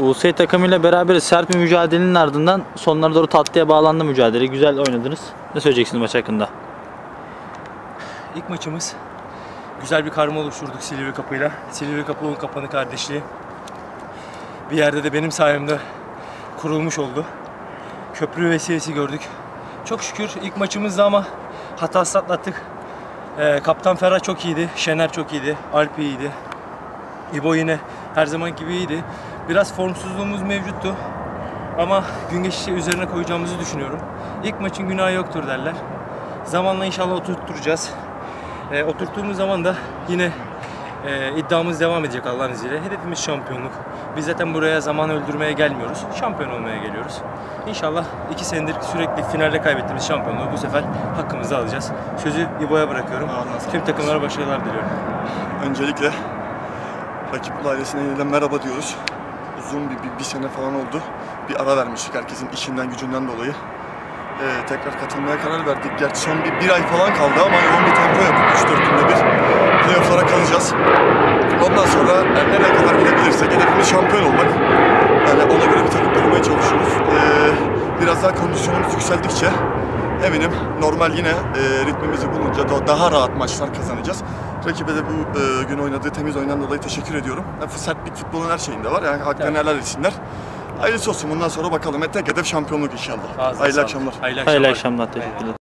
US takımıyla beraber sert bir mücadelenin ardından sonlara doğru tatlıya bağlandı mücadele. Güzel oynadınız. Ne söyleyeceksiniz maç hakkında? İlk maçımız güzel bir karma oluşturduk Silivri Kapı'yla. Silivri Kapı Un Kapanı kardeşliği. Bir yerde de benim sayemde kurulmuş oldu. Köprü vesilesi gördük. Çok şükür ilk maçımızda ama hatasız atlattık. Ee, Kaptan Ferhat çok iyiydi, Şener çok iyiydi, Alp iyiydi. İbo yine her zaman gibi iyiydi. Biraz formsuzluğumuz mevcuttu. Ama gün geçişi üzerine koyacağımızı düşünüyorum. İlk maçın günahı yoktur derler. Zamanla inşallah oturtturacağız. E, oturttuğumuz zaman da yine e, iddiamız devam edecek Allah'ın izniyle. Hedefimiz şampiyonluk. Biz zaten buraya zaman öldürmeye gelmiyoruz. Şampiyon olmaya geliyoruz. İnşallah iki senedir sürekli finalde kaybettiğimiz şampiyonluğu bu sefer hakkımızı alacağız. Sözü İbo'ya bırakıyorum. Tüm takımlara başarılar diliyorum. Öncelikle rakip ailesine yeniden merhaba diyoruz. Uzun bir, bir, bir sene falan oldu. Bir ara vermiştik herkesin işinden gücünden dolayı. Ee, tekrar katılmaya karar verdik. Gerçi son bir, bir ay falan kaldı ama yoğun bir tempo yapıp 3-4 günde bir playoff'lara kalacağız. Ondan sonra yani nereye kadar gidebilirsek hedefimiz şampiyon olmak. Yani ona göre bir takım kurmaya çalışıyoruz. Ee, biraz daha kondisyonumuz yükseldikçe eminim normal yine e, ritmimizi bulunca da daha rahat maçlar kazanacağız. Rakibe de bu e, gün oynadığı temiz oyundan dolayı teşekkür ediyorum. Yani sertlik futbolun her şeyinde var. Yani haklarını helal etsinler. Hayırlısı olsun bundan sonra bakalım. Tek hedef şampiyonluk inşallah. Ağzına Hayırlı sağlık. akşamlar. Hayırlı akşamlar. Hayırlı akşamlar. Teşekkürler.